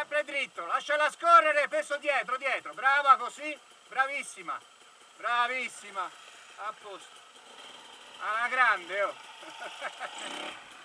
sempre dritto, lasciala scorrere, peso dietro, dietro, brava così, bravissima, bravissima, a posto, alla grande oh.